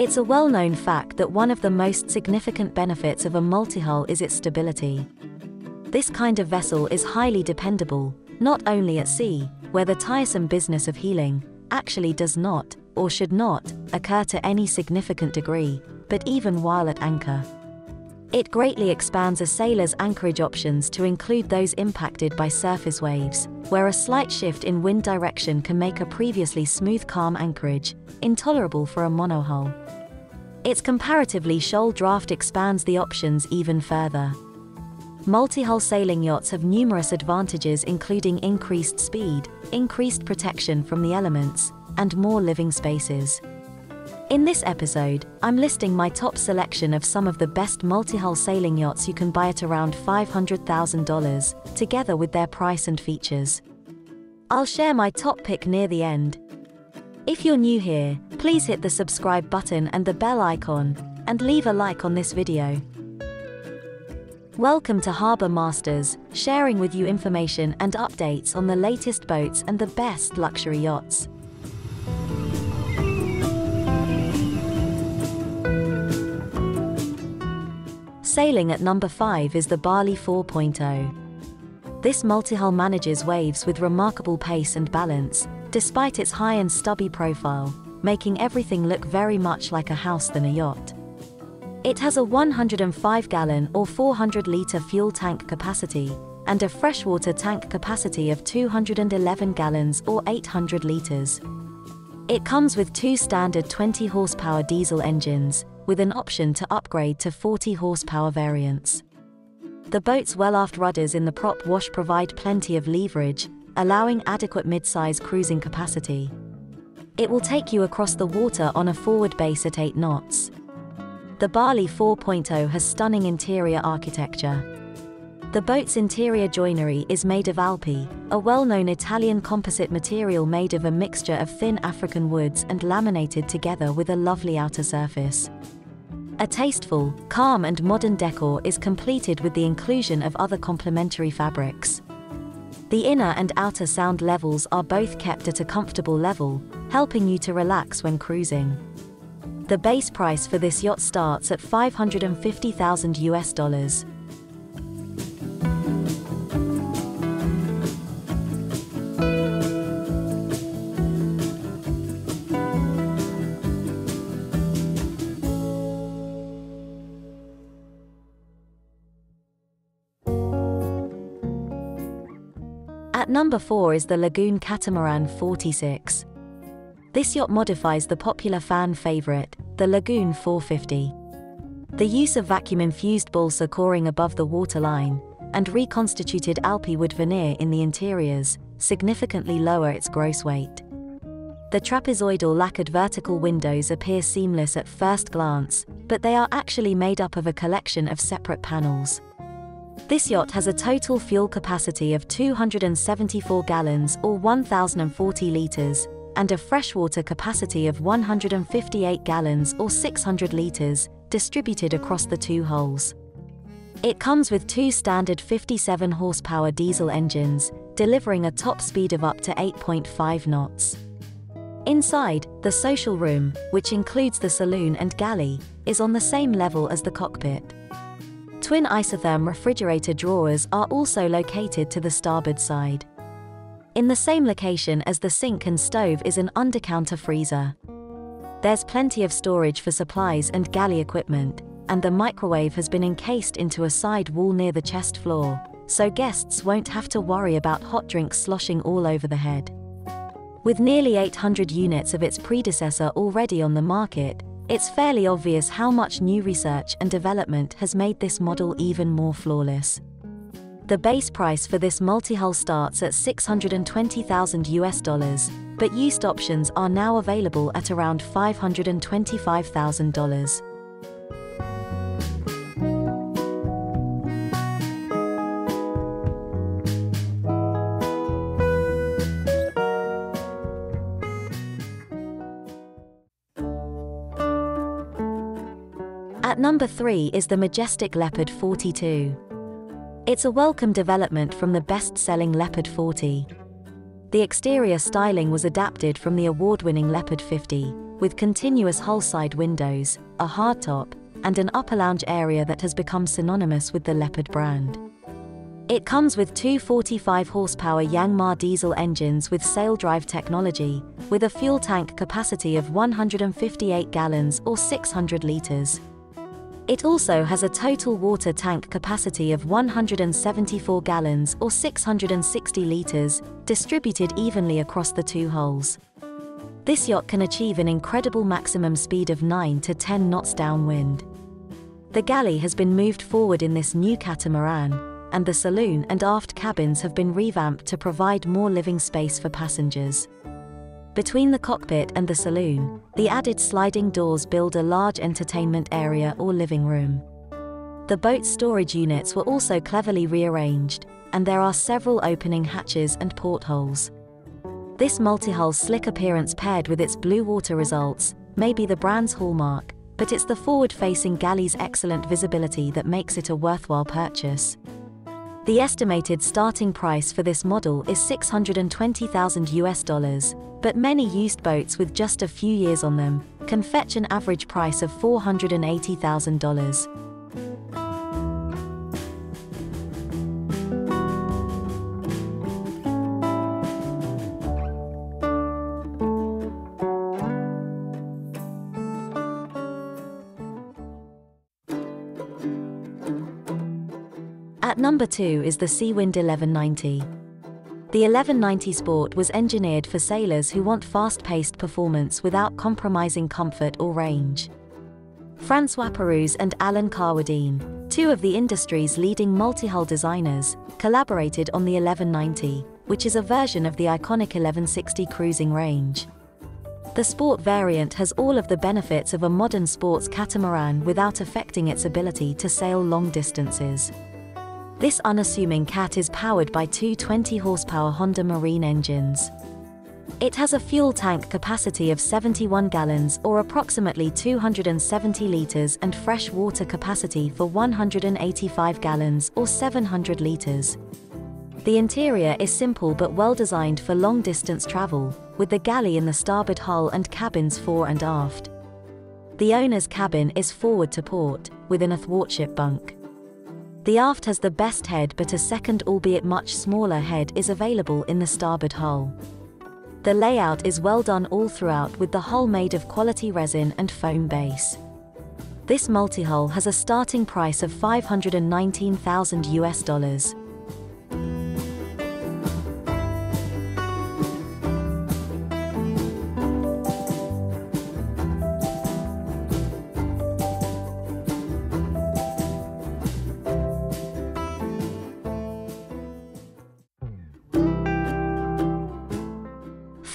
It's a well-known fact that one of the most significant benefits of a multi-hull is its stability. This kind of vessel is highly dependable, not only at sea, where the tiresome business of heeling actually does not, or should not, occur to any significant degree, but even while at anchor. It greatly expands a sailor's anchorage options to include those impacted by surface waves, where a slight shift in wind direction can make a previously smooth calm anchorage intolerable for a monohull. Its comparatively shoal draft expands the options even further. Multi-hull sailing yachts have numerous advantages including increased speed, increased protection from the elements, and more living spaces. In this episode, I'm listing my top selection of some of the best multi-hull sailing yachts you can buy at around $500,000, together with their price and features. I'll share my top pick near the end. If you're new here, please hit the subscribe button and the bell icon, and leave a like on this video. Welcome to Harbour Masters, sharing with you information and updates on the latest boats and the best luxury yachts. Sailing at number 5 is the Bali 4.0. This multi-hull manages waves with remarkable pace and balance, despite its high and stubby profile, making everything look very much like a house than a yacht. It has a 105-gallon or 400-litre fuel tank capacity, and a freshwater tank capacity of 211 gallons or 800 litres. It comes with two standard 20 horsepower diesel engines, with an option to upgrade to 40 horsepower variants. The boat's well-aft rudders in the prop wash provide plenty of leverage, allowing adequate mid-size cruising capacity. It will take you across the water on a forward base at 8 knots. The Bali 4.0 has stunning interior architecture. The boat's interior joinery is made of Alpi, a well-known Italian composite material made of a mixture of thin African woods and laminated together with a lovely outer surface. A tasteful, calm and modern decor is completed with the inclusion of other complementary fabrics. The inner and outer sound levels are both kept at a comfortable level, helping you to relax when cruising. The base price for this yacht starts at 550,000 US dollars. At number 4 is the Lagoon Catamaran 46. This yacht modifies the popular fan favorite, the Lagoon 450. The use of vacuum-infused balsa coring above the waterline and reconstituted Alpi wood veneer in the interiors significantly lower its gross weight. The trapezoidal lacquered vertical windows appear seamless at first glance, but they are actually made up of a collection of separate panels. This yacht has a total fuel capacity of 274 gallons or 1,040 litres, and a freshwater capacity of 158 gallons or 600 litres, distributed across the two hulls. It comes with two standard 57 horsepower diesel engines, delivering a top speed of up to 8.5 knots. Inside, the social room, which includes the saloon and galley, is on the same level as the cockpit. Twin isotherm refrigerator drawers are also located to the starboard side. In the same location as the sink and stove is an undercounter freezer. There's plenty of storage for supplies and galley equipment, and the microwave has been encased into a side wall near the chest floor, so guests won't have to worry about hot drinks sloshing all over the head. With nearly 800 units of its predecessor already on the market, it's fairly obvious how much new research and development has made this model even more flawless. The base price for this multi-hull starts at 620,000 US dollars, but used options are now available at around $525,000. Number 3 is the majestic Leopard 42. It's a welcome development from the best-selling Leopard 40. The exterior styling was adapted from the award-winning Leopard 50, with continuous hull-side windows, a hardtop, and an upper lounge area that has become synonymous with the Leopard brand. It comes with two 45 horsepower Yanmar diesel engines with sail drive technology, with a fuel tank capacity of 158 gallons or 600 litres. It also has a total water tank capacity of 174 gallons or 660 litres, distributed evenly across the two hulls. This yacht can achieve an incredible maximum speed of 9 to 10 knots downwind. The galley has been moved forward in this new catamaran, and the saloon and aft cabins have been revamped to provide more living space for passengers. Between the cockpit and the saloon, the added sliding doors build a large entertainment area or living room. The boat's storage units were also cleverly rearranged, and there are several opening hatches and portholes. This multi-hull slick appearance paired with its blue water results may be the brand's hallmark, but it's the forward-facing galley's excellent visibility that makes it a worthwhile purchase. The estimated starting price for this model is 620,000 US dollars, but many used boats with just a few years on them can fetch an average price of $480,000. At number 2 is the Seawind 1190. The 1190 Sport was engineered for sailors who want fast-paced performance without compromising comfort or range. Francois Pérouse and Alan Carwardine, two of the industry's leading multi-hull designers, collaborated on the 1190, which is a version of the iconic 1160 cruising range. The sport variant has all of the benefits of a modern sports catamaran without affecting its ability to sail long distances. This unassuming cat is powered by two 20 horsepower Honda Marine engines. It has a fuel tank capacity of 71 gallons or approximately 270 liters and fresh water capacity for 185 gallons or 700 liters. The interior is simple but well designed for long distance travel, with the galley in the starboard hull and cabins fore and aft. The owner's cabin is forward to port, with an athwartship bunk. The aft has the best head but a second albeit much smaller head is available in the starboard hull. The layout is well done all throughout with the hull made of quality resin and foam base. This multi-hull has a starting price of 519,000 US dollars.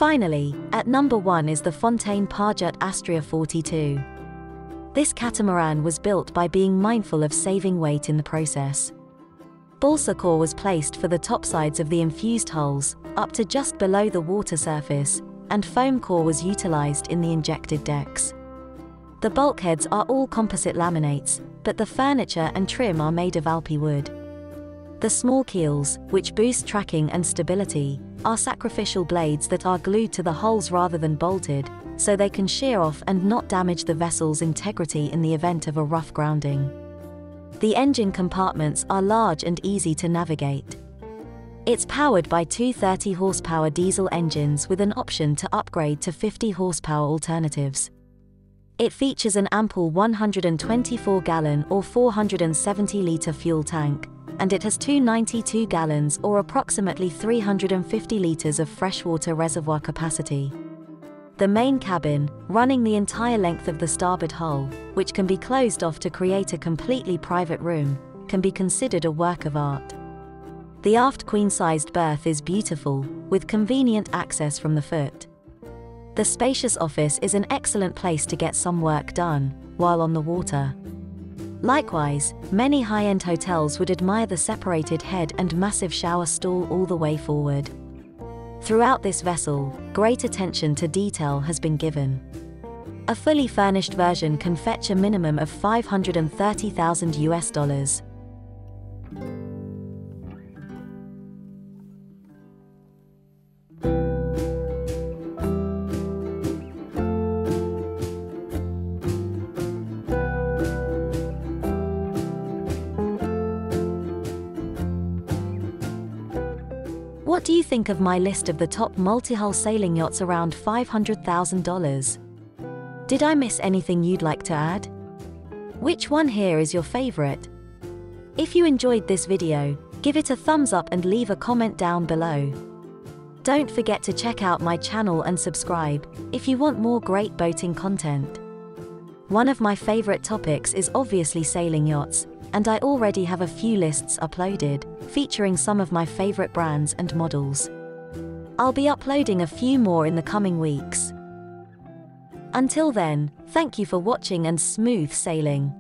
Finally, at number 1 is the Fountaine Pajot Astrea 42. This catamaran was built by being mindful of saving weight in the process. Balsa core was placed for the topsides of the infused hulls, up to just below the water surface, and foam core was utilized in the injected decks. The bulkheads are all composite laminates, but the furniture and trim are made of Alpi wood. The small keels, which boost tracking and stability, are sacrificial blades that are glued to the hulls rather than bolted, so they can shear off and not damage the vessel's integrity in the event of a rough grounding. The engine compartments are large and easy to navigate. It's powered by two 30 horsepower diesel engines with an option to upgrade to 50 horsepower alternatives. It features an ample 124 gallon or 470 litre fuel tank, and it has 292 gallons or approximately 350 litres of freshwater reservoir capacity. The main cabin, running the entire length of the starboard hull, which can be closed off to create a completely private room, can be considered a work of art. The aft queen-sized berth is beautiful, with convenient access from the foot. The spacious office is an excellent place to get some work done, while on the water. Likewise, many high-end hotels would admire the separated head and massive shower stall all the way forward. Throughout this vessel, great attention to detail has been given. A fully furnished version can fetch a minimum of 530,000 US dollars. What do you think of my list of the top multi-hull sailing yachts around $500,000? Did I miss anything you'd like to add? Which one here is your favorite? If you enjoyed this video, give it a thumbs up and leave a comment down below. Don't forget to check out my channel and subscribe if you want more great boating content. One of my favorite topics is obviously sailing yachts, and I already have a few lists uploaded, featuring some of my favorite brands and models. I'll be uploading a few more in the coming weeks. Until then, thank you for watching and smooth sailing.